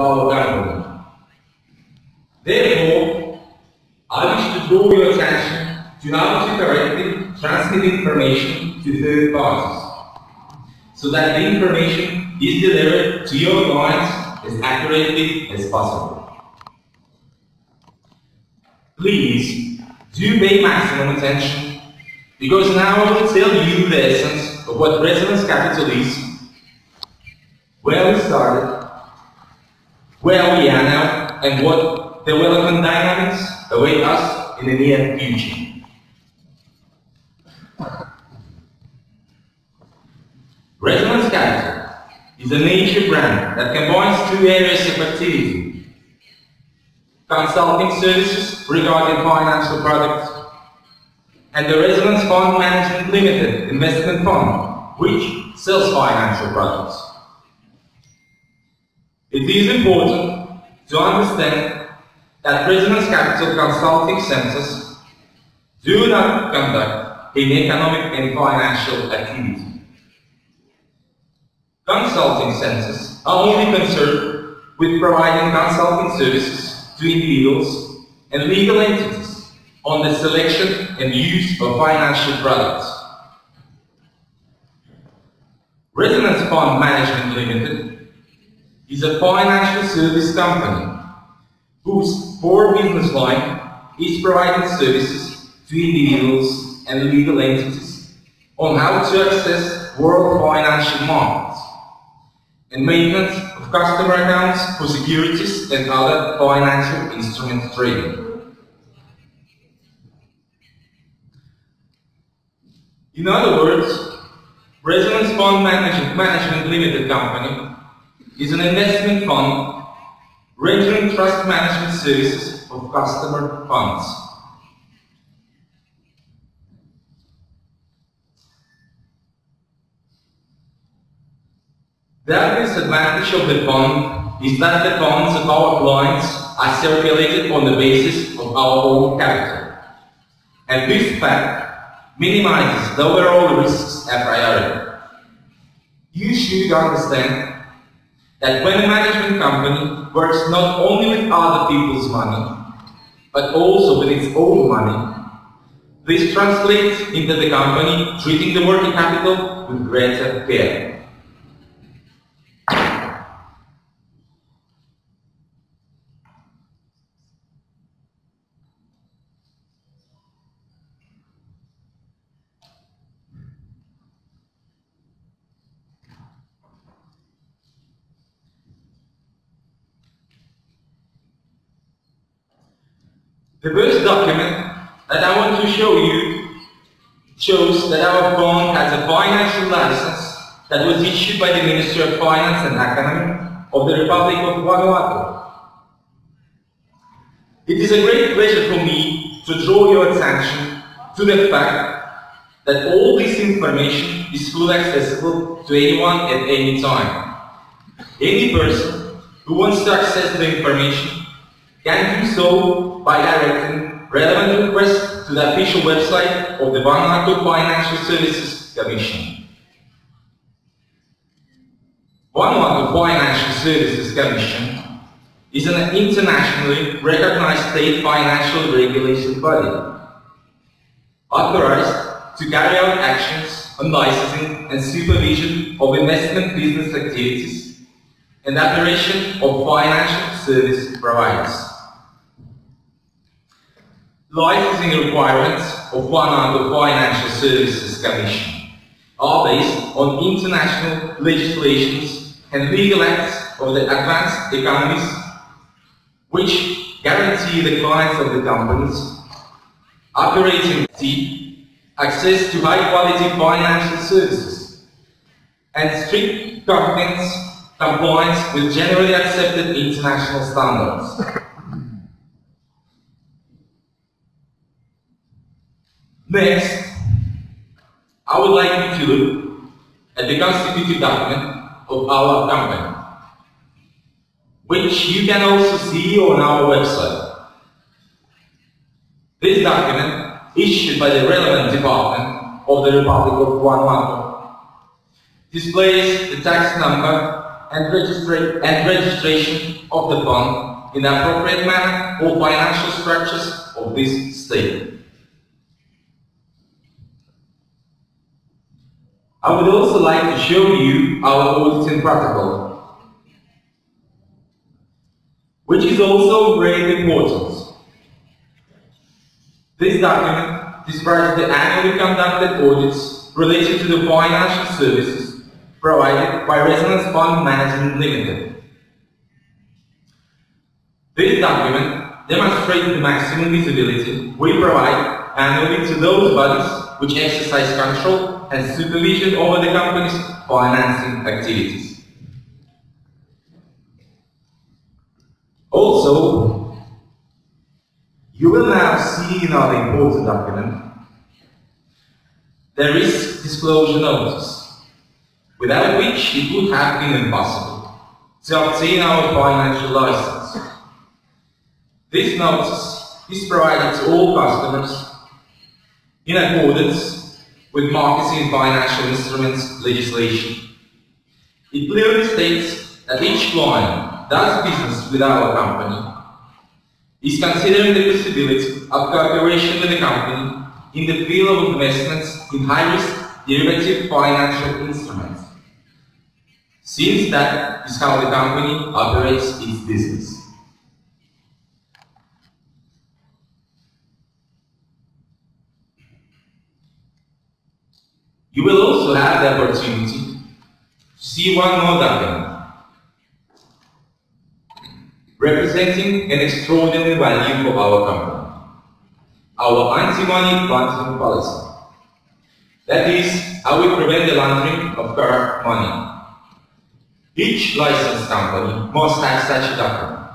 our company. Therefore, I wish to draw your attention to how to correctly transmit information to third parties, so that the information is delivered to your clients as accurately as possible. Please, do pay maximum attention, because now I will tell you the essence of what resonance capital is, where we started, where we are now, and what development dynamics await us in the near future. Resonance Capital is a nature brand that combines two areas of activity. Consulting services regarding financial products and the Resonance Fund Management Limited investment fund, which sells financial products. It is important to understand that Resonance Capital Consulting Centers do not conduct any economic and financial activity. Consulting centers are only concerned with providing consulting services to individuals and legal entities on the selection and use of financial products. Resonance Fund Management Limited is a financial service company whose core business line is providing services to individuals and legal entities on how to access world financial markets and maintenance of customer accounts for securities and other financial instrument trading. In other words, Resonance Fund Management, Management Limited Company is an investment fund rendering trust management services of customer funds. The other disadvantage of the fund is that the funds of our clients are circulated on the basis of our own capital. And this fact minimizes the overall risks a priori. You should understand that when a management company works not only with other people's money, but also with its own money, this translates into the company treating the working capital with greater care. The first document that I want to show you shows that our bank has a financial license that was issued by the Ministry of Finance and Economy of the Republic of Vanuatu. It is a great pleasure for me to draw your attention to the fact that all this information is fully accessible to anyone at any time. Any person who wants to access the information can do so by directing relevant requests to the official website of the Vanuatu Financial Services Commission. Vanuatu Financial Services Commission is an internationally recognized state financial regulation body authorized to carry out actions on licensing and supervision of investment business activities and operation of financial service providers licensing requirements of Vanuatu Financial Services Commission are based on international legislations and legal acts of the advanced economies which guarantee the clients of the companies operating access to high-quality financial services and strict governance compliance with generally accepted international standards. Next, I would like you to look at the constitutive document of our company, which you can also see on our website. This document, issued by the relevant department of the Republic of Vanuatu, displays the tax number and, registra and registration of the fund in the appropriate manner or financial structures of this state. I would also like to show you our auditing protocol, which is also very important. This document describes the annually conducted audits related to the financial services provided by Resonance Fund Management Limited. This document demonstrates the maximum visibility we provide annually to those bodies which exercise control and supervision over the company's financing activities. Also, you will now see in our important document the risk disclosure notice, without which it would have been impossible to obtain our financial license. This notice is provided to all customers in accordance with marketing financial instruments legislation. It clearly states that each client does business with our company is considering the possibility of cooperation with the company in the field of investments in high-risk derivative financial instruments, since that is how the company operates its business. You will also have the opportunity to see one more document representing an extraordinary value for our company, our anti-money laundering policy. That is how we prevent the laundering of corrupt money. Each licensed company must have such a document.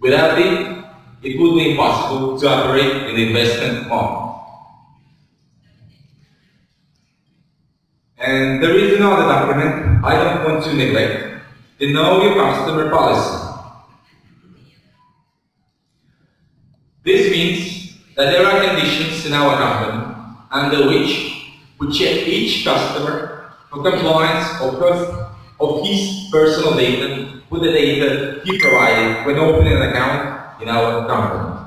Without it, it would be impossible to operate in the investment market. And there is another document I don't want to neglect, the Know Your Customer Policy. This means that there are conditions in our company under which we check each customer for compliance of, of his personal data with the data he provided when opening an account in our company.